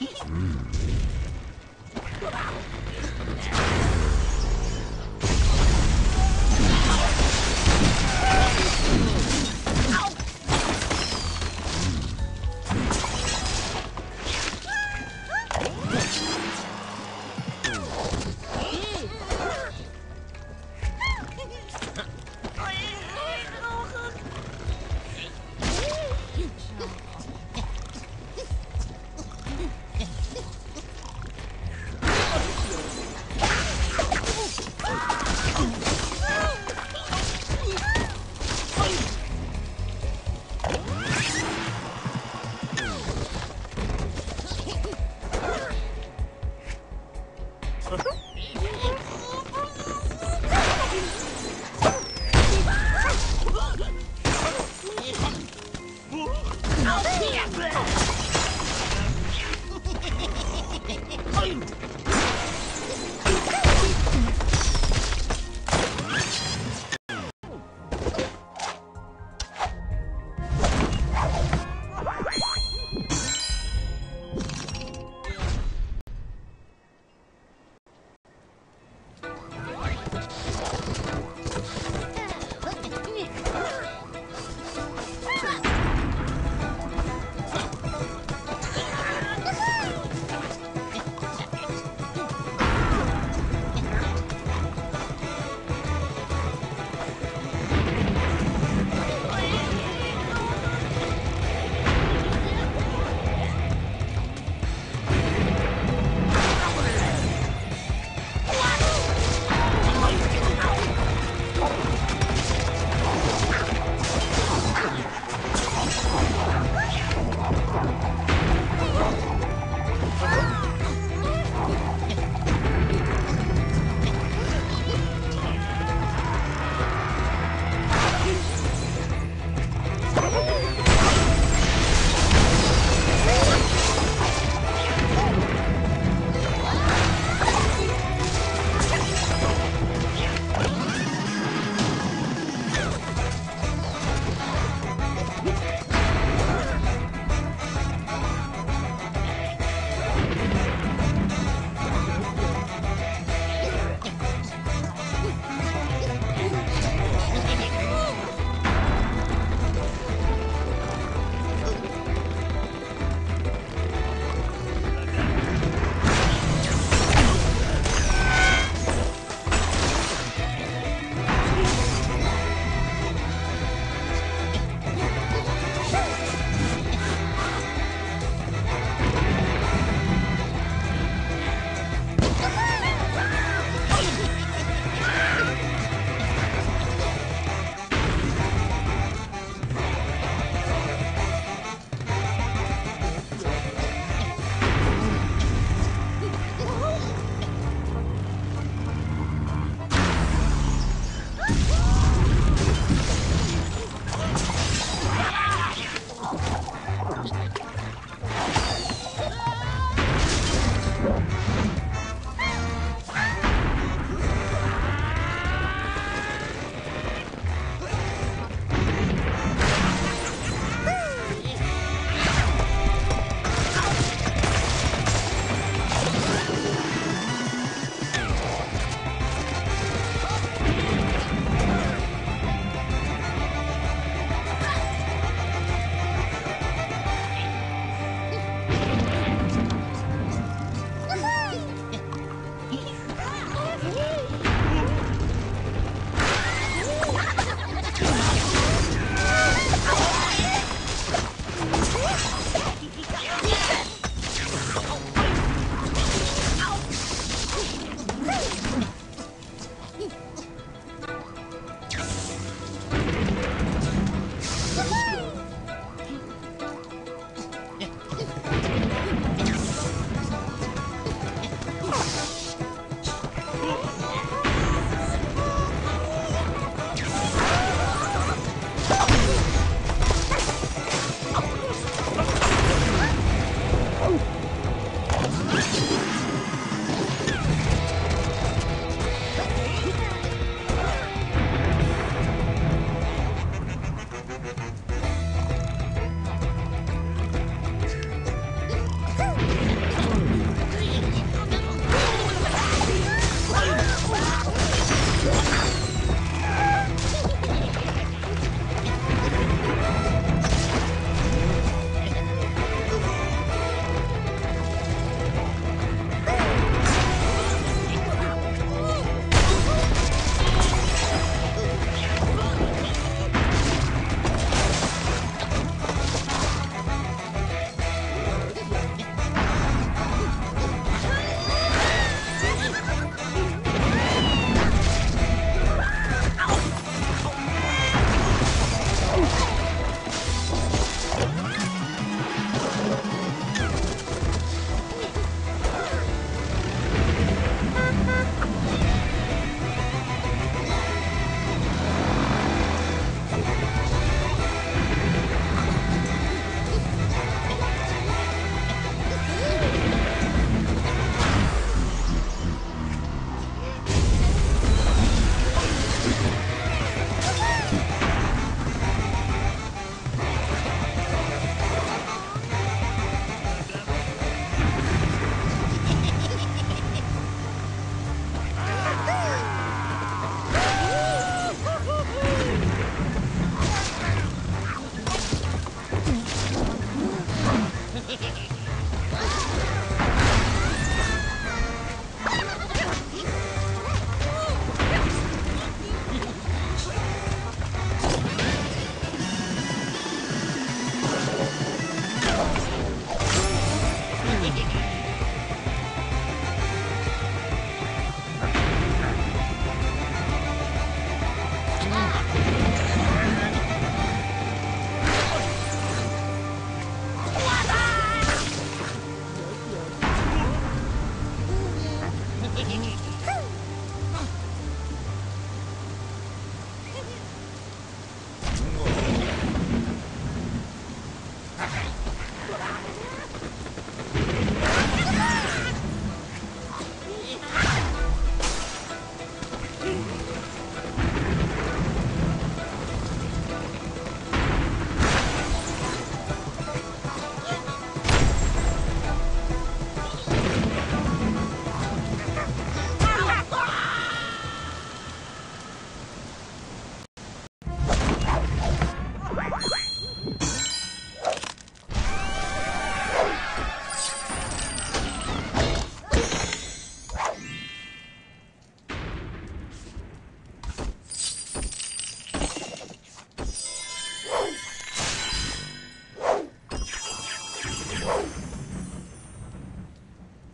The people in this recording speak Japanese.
うん。silent!